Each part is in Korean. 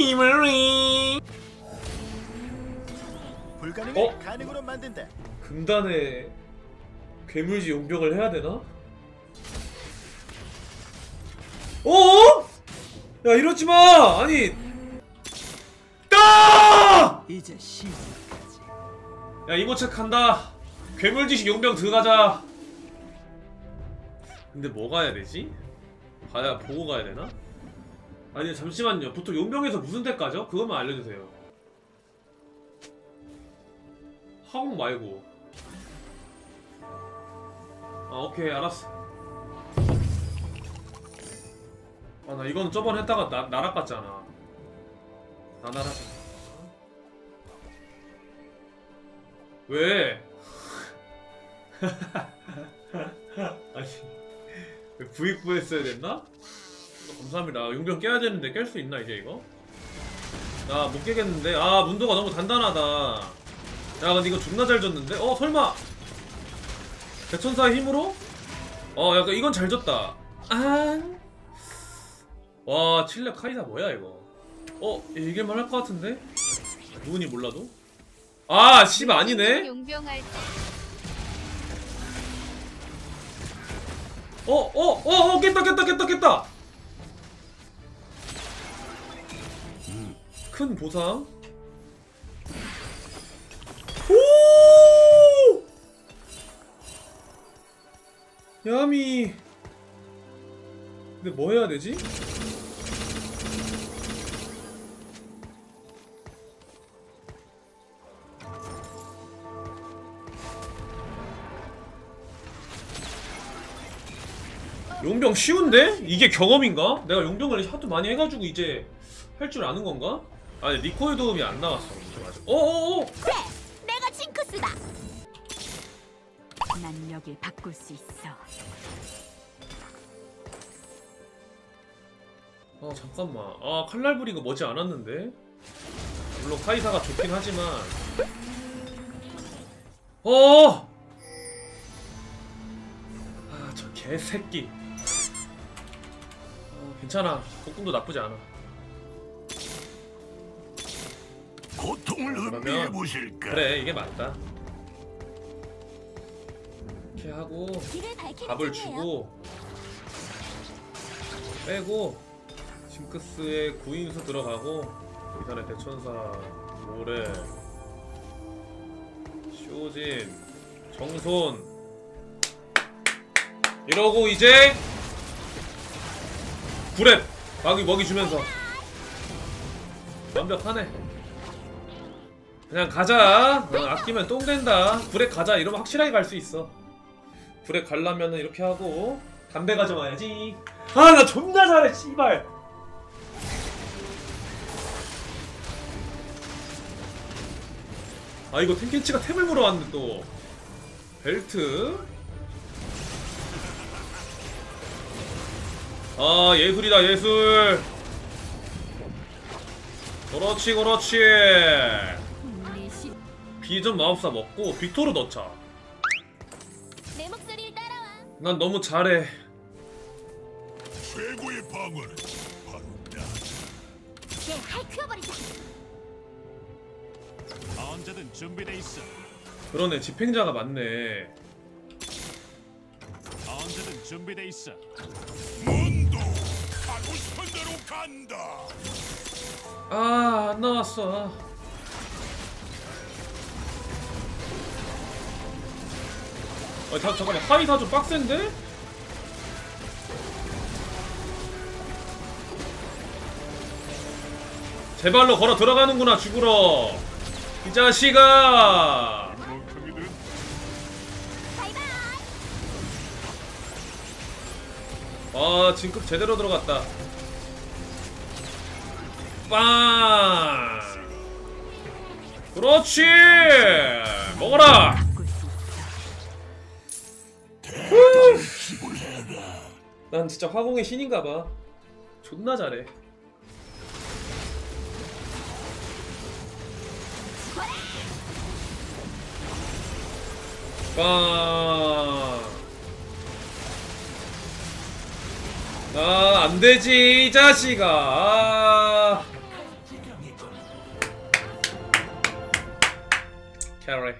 히머리 불가능을 어? 가능으로 만든다. 금단에 괴물지 용병을 해야 되나? 어? 야 이러지 마! 아니 따! 이제 시작하지. 야 이거 체크한다 괴물지식 용병 들어가자 근데 뭐 가야 되지? 봐야 보고 가야 되나? 아니 잠시만요 보통 용병에서 무슨 덱 가죠? 그것만 알려주세요 하공 말고 아 오케이 알았어 아 나 이건 저번에 했다가 나, 나락 갔잖아 나 나락 왜? 아니 왜 부익부 했어야 됐나? 어, 감사합니다 용병 깨야 되는데 깰 수 있나 이제 이거? 나 못 깨겠는데 아 문도가 너무 단단하다 야 근데 이거 존나 잘 졌는데? 어 설마 대천사의 힘으로? 어 약간 이건 잘 졌다 아. 와 칠레 카이사 뭐야 이거 어 이길만 할 것 같은데? 누군이 몰라도? 아, 씨 아니네? 어, 어, 어, 어, 깼다, 깼다, 깼다, 깼다! 큰 보상. 오! 야미. 근데 뭐 해야 되지? 용병 쉬운데? 이게 경험인가? 내가 용병을 하도 많이 해가지고 이제 할 줄 아는 건가? 아니 니코의 도움이 안 나왔어. 어어어. 그래 내가 징크스다. 난 여길 바꿀 수 있어. 아 잠깐만. 아 칼날 부리가 머지 않았는데? 물론 카이사가 좋긴 하지만. 어! 아저 개새끼. 어, 괜찮아. 곡궁도 나쁘지 않아 고통을 그러면- 보실까? 그래 이게 맞다 이렇게 하고 밥을. 주고 빼고 징크스에 구인수 들어가고 이산의 대천사 모래 쇼진 정손 이러고 이제 구랩 먹이 먹이 주면서 완벽하네 그냥 가자. 어, 아끼면 똥 된다. 구랩 가자. 이러면 확실하게 갈 수 있어. 불에 가려면은 이렇게 하고 담배 가져와야지. 아 나 존나 잘해 씨발. 아 이거 탱켄치가 템을 물어왔네 또. 벨트. 아 예술이다 예술. 그렇지 그렇지. 비전 마법사 먹고 빅토르 넣자 내 목소리를 따라와 난 너무 잘해 최고의 방어는 바로 나. 걔 할퀴어버리자 언제든 준비돼 있어. 그러네 집행자가 많네 언제든 준비돼 있어. 문도 가고 싶은 대로 간다. 아, 안 나왔어. 아, 자, 잠깐만. 하이사 좀 빡센데? 제발로 걸어 들어가는구나, 죽으러. 이 자식아! 아, 징크 제대로 들어갔다. 빵! 그렇지! 먹어라! 난 진짜 화공의 신인가 봐. 존나 잘해. 아, 아, 안 되지, 이 자식아. 아. 캐롤에.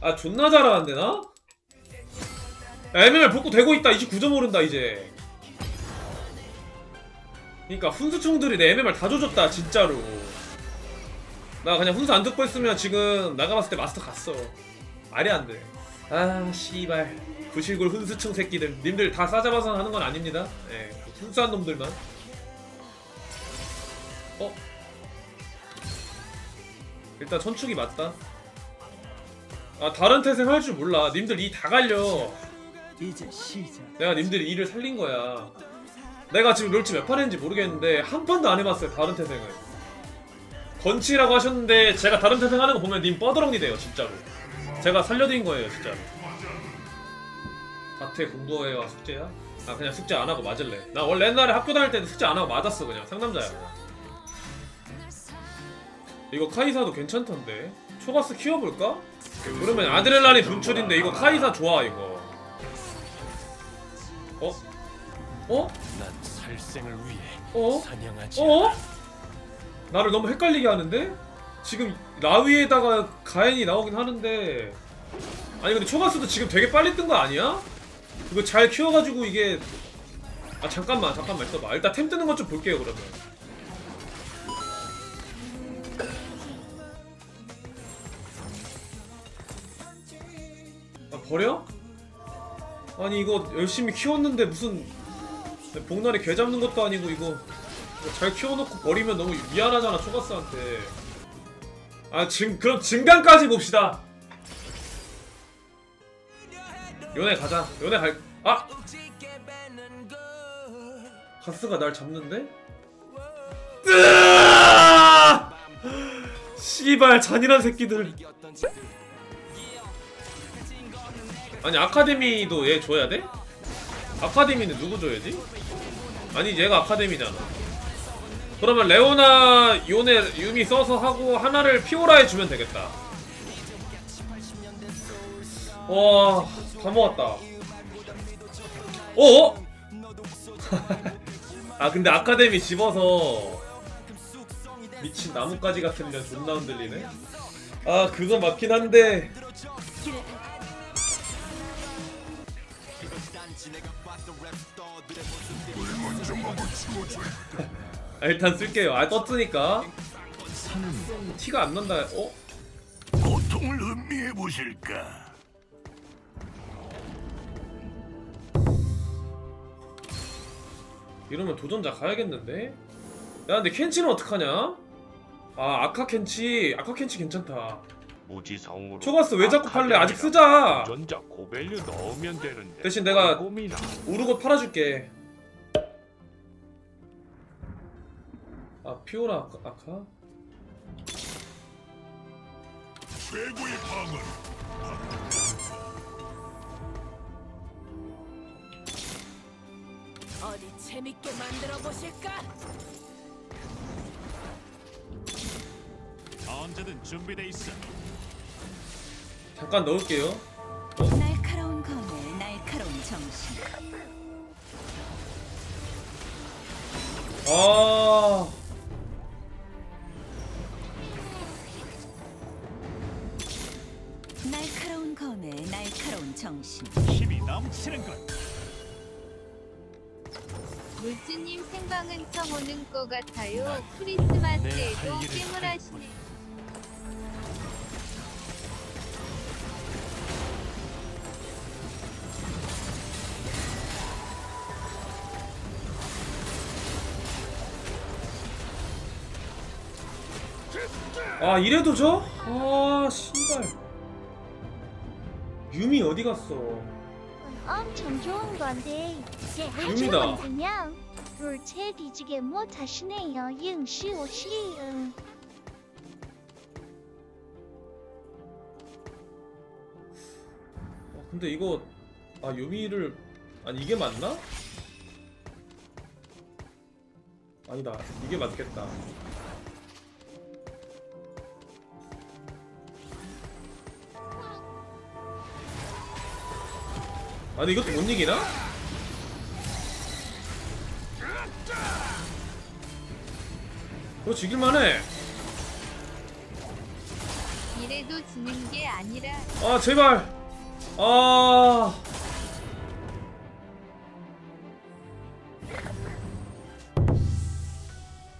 아, 존나 잘하는데, 나? MMR 복구 되고 있다. 29점 오른다 이제. 그니까 훈수충들이 내 MMR 다 조졌다 진짜로. 나 그냥 훈수 안 듣고 있으면 지금 나가봤을 때 마스터 갔어. 말이 안돼. 아 씨발. 부실골 훈수충 새끼들. 님들 다 싸잡아서 하는 건 아닙니다. 예 훈수한 놈들만. 어? 일단 천축이 맞다. 아 다른 태생 할 줄 몰라. 님들 이 다 갈려 이제 시작. 내가 님들이 이를 살린 거야. 내가 지금 롤치 몇판 했는지 모르겠는데 한 판도 안 해봤어요 다른 태생을. 건치라고 하셨는데 제가 다른 태생 하는 거 보면 님 뻐드렁니 돼요 진짜로. 제가 살려드린 거예요 진짜로. 다태 공부해와 숙제야? 아 그냥 숙제 안 하고 맞을래. 나 원래 옛날에 학교 다닐 때도 숙제 안 하고 맞았어 그냥. 상남자야 이거 카이사도 괜찮던데? 초가스 키워볼까? 그러면 아드레날린 분출인데 이거 카이사 좋아 이거 어? 어? 난 살생을 위해 어? 사냥하지 어? 나를 너무 헷갈리게 하는데? 지금 라위에다가 가엔이 나오긴 하는데 아니 근데 초가스도 지금 되게 빨리 뜬 거 아니야? 이거 잘 키워가지고 이게 아 잠깐만 잠깐만 있어봐 일단 템 뜨는 것 좀 볼게요 그러면 아 버려? 아니 이거 열심히 키웠는데 무슨 복날이 개 잡는 것도 아니고 이거 잘 키워놓고 버리면 너무 미안하잖아 초가스한테. 아 지금 그럼 증강까지 봅시다. 요네 가자. 요네 갈 아! 가스가 날 잡는데? 씨발 잔인한 새끼들 아니 아카데미도 얘 줘야 돼? 아카데미는 누구 줘야지? 아니 얘가 아카데미잖아 그러면 레오나 요네 유미 써서 하고 하나를 피오라에 주면 되겠다 와다 모았다 어? 아 근데 아카데미 집어서 미친 나뭇가지 같은 년 존나 흔들리네 아 그건 맞긴 한데 아, 일단 쓸게요 아 떴으니까 티가 안 난다 어? 고통을 음미해 보실까? 이러면 도전자 가야겠는데? 야 근데 켄치는 어떡하냐? 아 아카 켄치 아카 켄치 괜찮다 무지성으로 초가스 왜 자꾸 팔래 아직 쓰자 전자 고밸류 넣으면 되는데 대신 내가 고민아 우르고 팔아줄게 아 피오라 아카, 아카? 최고의 방은 어디 재밌게 만들어 보실까? 언제든 준비돼 있어. 잠깐 넣을게요 날카로운 검에 날카로운 정신. 아 날카로운 검에 날카로운 정신. 힘이 넘치는 것. 물주님 생방은 처음 오는 것 같아요. 내 크리스마스에도 게임을 할 하시네. 아 이래도 져? 아 씨발 유미 어디 갔어 엄청 좋은 건데 이제 유미다. 만들면 롤체 뒤지게 못하시네요 응시 오시 응. 어, 근데 이거 아 유미를 아니 이게 맞나? 아니다 이게 맞겠다 아니 이것도 못 이기나? 이거 지길만해 이래도 지는 게 아니라 아 제발 아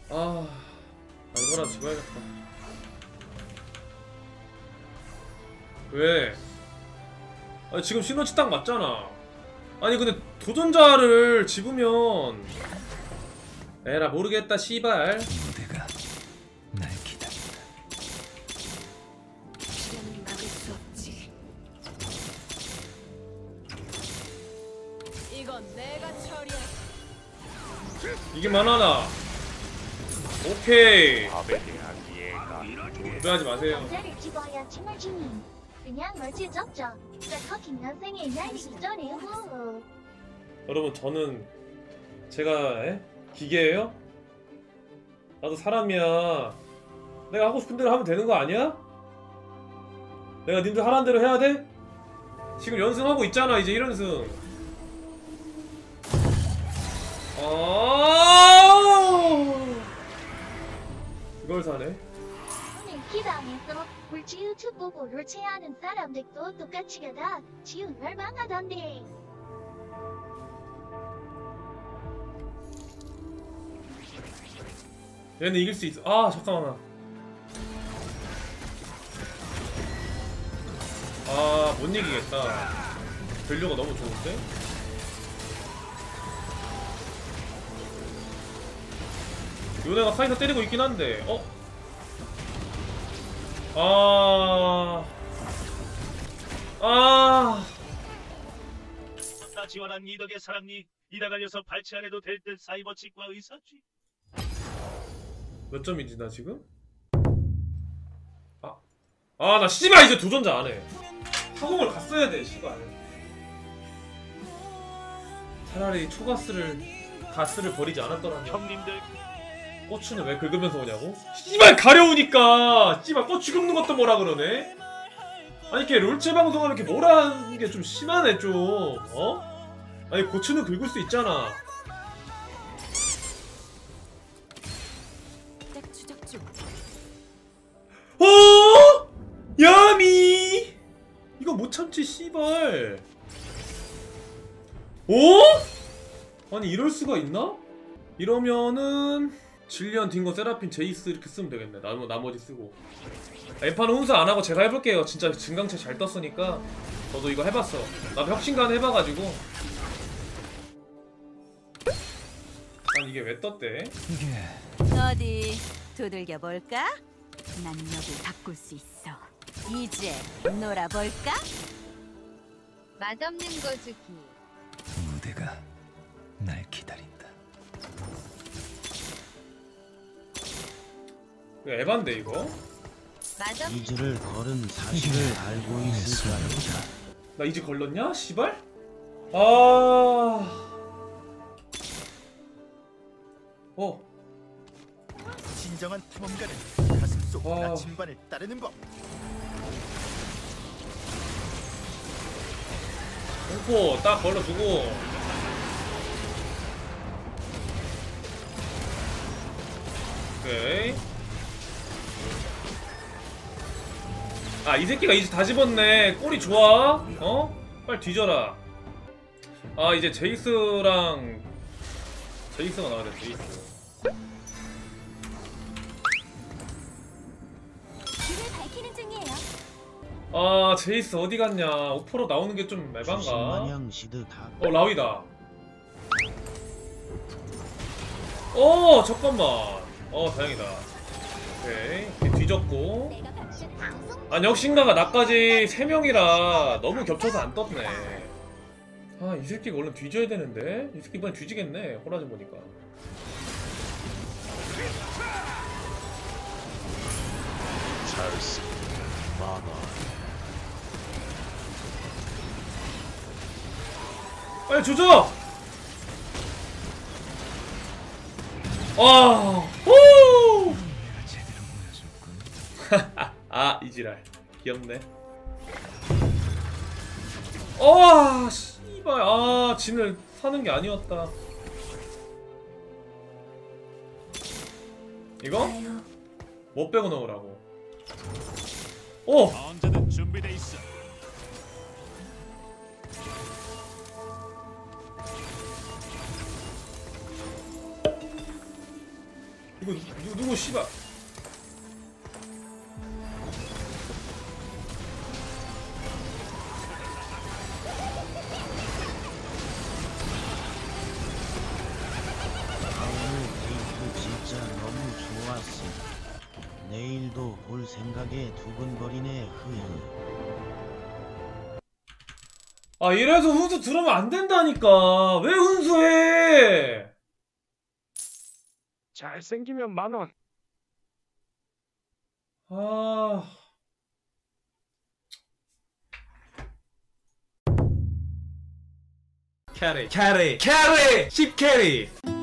아, 아 이거라 집어야겠다. 왜? 아니 지금 시너지 딱 맞잖아. 아니 근데 도전자를 집으면 에라 모르겠다 씨발. 무대가 날 기다린다. 시련을 막을 수 없지. 이건 내가 처리해. 이게 만화다. 오케이. 밥에 대한 이해가 오해하지 마세요. 남자를 찍어야 친해지니. 그냥 멀지 접 여러분 저는 제가 에? 기계예요? 나도 사람이야. 내가 하고 싶은 대로 하면 되는 거 아니야? 내가 님들 하라는 대로 해야 돼? 지금 연승하고 있잖아 이제 1연승. 아 이걸 사네. 기방에서 물지 유튜브 보를 체하는 사람들도 똑같이 가다 지훈 멸망하던데. 얘는 이길 수 있어. 아 잠깐만. 아못 이기겠다. 밸류가 너무 좋은데? 요네가 카이사 때리고 있긴 한데, 어? 아, 아, 나 지원한 이덕의 사랑니 이다 갈려서 발치 안 해도 될 듯 사이버 치과 의사지 몇 점이지 나 지금? 아, 아 나 씨발 이제 도전자 안 해. 학원을 갔어야 돼, 씨발. 차라리 초가스를 가스를 버리지 않았더라면. 형님들 고추는 왜 긁으면서 오냐고? 씨발 가려우니까 씨발 고추 긁는 것도 뭐라 그러네? 아니 이렇게 롤체 방송하면 이렇게 뭐라 하는 게 좀 심하네 좀 어? 아니 고추는 긁을 수 있잖아. 어? 야미 이거 못 참지 씨발 어? 아니 이럴 수가 있나? 이러면은 질리언, 딩거, 세라핀, 제이스 이렇게 쓰면 되겠네 나머, 나머지 쓰고 엠파는 혼자 안 하고 제가 해볼게요 진짜 증강체 잘 떴으니까 저도 이거 해봤어 나도 혁신간 해봐가지고 아니 이게 왜 떴대? 이게 어디 두들겨 볼까? 난 여길 바꿀 수 있어. 이제 놀아볼까? 맛없는 거 주기. 이거 에반데 이거? 이즈를 걸은 사실을 알고 있을 거야. 나 이제 걸렸냐? 씨발? 아... 어 진정한 탐험가는 가슴 속 아. 나침반을 따르는 법. 공포 딱 걸러두고 오케이 아 이 새끼가 이제 다 집었네. 꼬리 좋아. 어? 빨리 뒤져라. 아 이제 제이스랑 제이스가 나와야 돼 제이스. 아 제이스 어디 갔냐? 오퍼로 나오는 게좀 시드다. 어 라위다. 어 잠깐만. 어 다행이다. 오케이. 뒤졌고 아 역신가가 나까지 3명이라 너무 겹쳐서 안 떴네. 아 이 새끼가 얼른 뒤져야 되는데? 이 새끼 이번엔 뒤지겠네 호라진 보니까. 만화. 빨리 조져! 아, 이지랄. 귀엽네. 어, 씨발. 아, 진을 사는 게 아니었다. 이거? 뭐 빼고 넣으라고? 오! 언제든 준비돼 있어. 이거 누, 누구 씨발 내일도 볼 생각에 두근거리네 흐흐. 아 이래서 훈수 들으면 안 된다니까. 왜 훈수해? 잘생기면 만원. 아. 캐리. 캐리. 캐리. 10캐리